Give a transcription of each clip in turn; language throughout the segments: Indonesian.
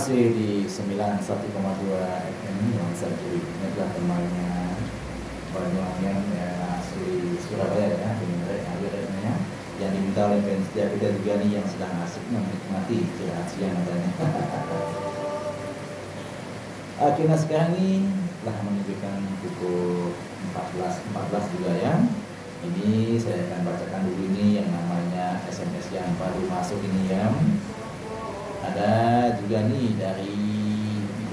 masih di 91,2 FM Nuansa Kiri ini adalah temannya Banyuwangian ya asli Surabaya ya dengan akhirnya yang diminta oleh fans kita juga nih yang sedang asik menikmati istirahat siang katanya. Akhirnya sekarang ini telah menunjukkan pukul 14 14 juga ya. Ini saya akan bacakan dulu ini yang namanya SMS yang baru masuk ini ya. Ada juga nih dari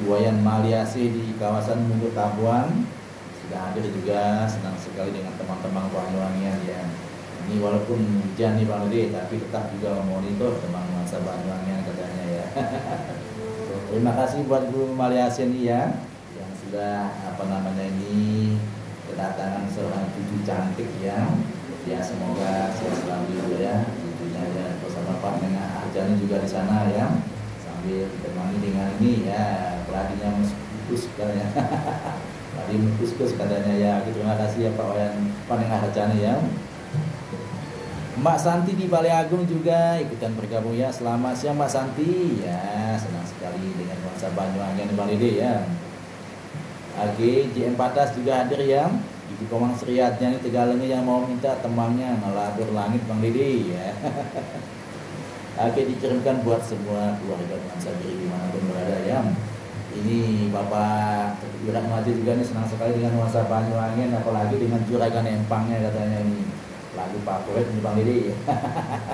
Iwayan Maliasi di kawasan Mundur Tabuan sudah hadir juga senang sekali dengan teman-teman Banyuwangian ya ini walaupun hujan nih Bang Dede tapi tetap juga memonitor teman masa Banyuwangian katanya ya. Terima kasih buat Bu Maliasi nih ya yang sudah apa namanya ini kedatangan seorang cucu cantik ya. Ya semoga sehat selalu juga ya tentunya ya bersama Pak Menah Arjani juga di sana ya. Sambil ditemani dengan ini ya peladinya muskus katanya peladi muskus katanya ya terima kasih ya Pak Wayan Menah Arjani ya Mbak Santi di Balai Agung juga ikutan bergabung ya. Selamat siang Mbak Santi. Ya, senang sekali dengan nuansa Banyuwangi di Balai ya. Oke, JM Patas juga hadir ya. Ibu Komang Seriatnya nih Tegalengnya yang mau minta temannya melabur langit Bang Dede ya. Oke, dikirimkan buat semua keluarga nuansa diri di mana pun berada ya. Ini Bapak Irak Maju juga nih senang sekali dengan nuansa Banyuwangi apalagi dengan juragan empangnya katanya ini lagu favorit di Bang Didi.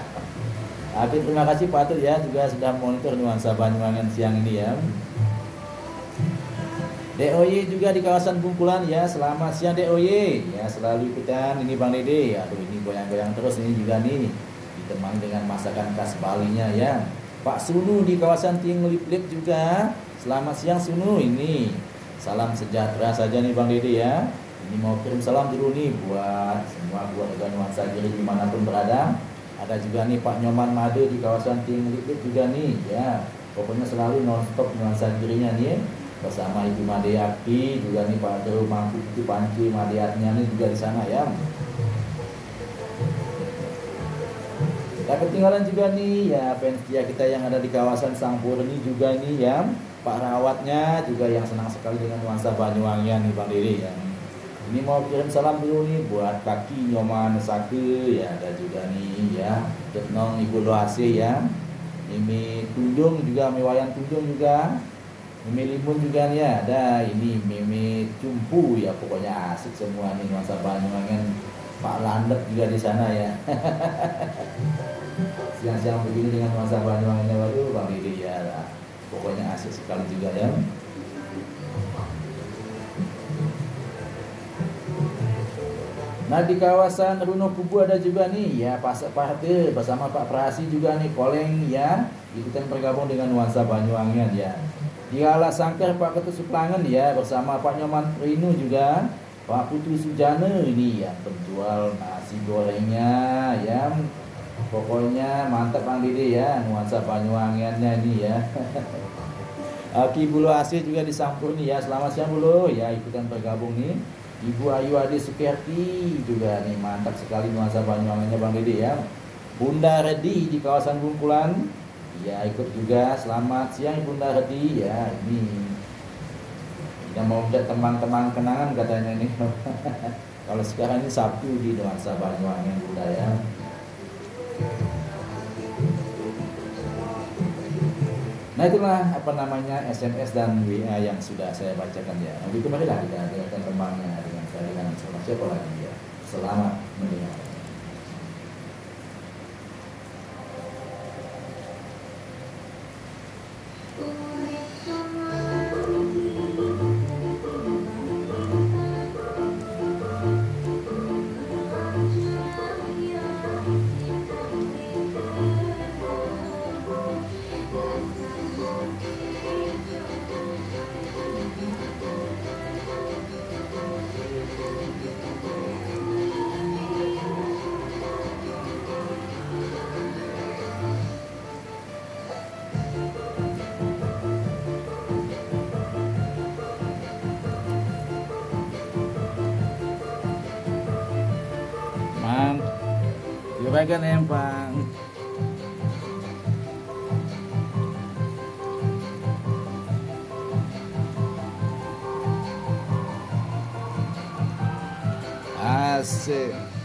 Oke, terima kasih Pak Atul ya juga sudah monitor nuansa Banyuwangan siang ini ya. DOY juga di kawasan Bungkulan ya. Selamat siang DOY. Ya, selalu ikutan ini Bang Dede. Aduh, ini goyang-goyang terus ini juga nih. Ditemani dengan masakan khas Balinya ya. Pak Sunu di kawasan Lip Lip juga. Selamat siang Sunu ini. Salam sejahtera saja nih Bang Dede ya. Ini mau kirim salam dulu nih buat semua keluarga nuansa diri di mana pun berada. Ada juga nih Pak Nyoman Made di kawasan Lip juga nih ya. Pokoknya selalu nonstop nuansa dirinya nih bersama Ibu Madeati juga nih Pak Deru Mangku itu Panci Madeatnya nih juga di sana ya. Tak ketinggalan juga nih ya fans kita yang ada di kawasan Sangpurni juga nih ya. Pak Rawatnya juga yang senang sekali dengan nuansa Banyuwangian nih Bang Diri ya. Ini mau kirim salam dulu nih buat kaki Nyoman Sake ya ada juga nih ya. Jetnong Ibu Loase ya. Ini Tunjung juga Mewayan Tunjung juga Mimi limun juga nih ya, ada ini mimi cumpu ya pokoknya asik semua nih nuansa Banyuwangen. Pak Landet juga di sana ya. Siang-siang begini dengan nuansa Banyuwangen waduh Bang Didi ya. Lah. Sekali juga ya. Nah di kawasan Runo Kubu ada juga nih. Ya Pak Parti bersama Pak Prasi juga nih Koleng ya. Ikutan bergabung dengan nuansa Banyuwangian ya. Di Ala Sangkar Pak Ketua Suplangan ya. Bersama Pak Nyoman Rinu juga. Pak Putu Sujana ini ya. Penjual nasi gorengnya ya. Pokoknya mantap Bang Dede ya. Nuansa Banyuwangiannya ini ya Aki Bulu Asih juga disampur nih ya. Selamat siang Bulu ya ikutan bergabung nih. Ibu Ayu Adi Sukerti juga nih mantap sekali nuansa Banyuwangiannya Bang Dede ya. Bunda Redi di kawasan Bungkulan. Ya ikut juga. Selamat siang Bunda Hedi ya ini yang mau teman-teman kenangan katanya ini kalau sekarang ini Sabtu di nuansa Banyuwangi Bunda ya Nah itulah apa namanya SMS dan WA yang sudah saya bacakan ya. itu kembalilah kita dengarkan temannya dengan saya dengan sama siapa lagi ya. Selamat mendengar. Ooh. Hmm. Dragon Empang. Asik.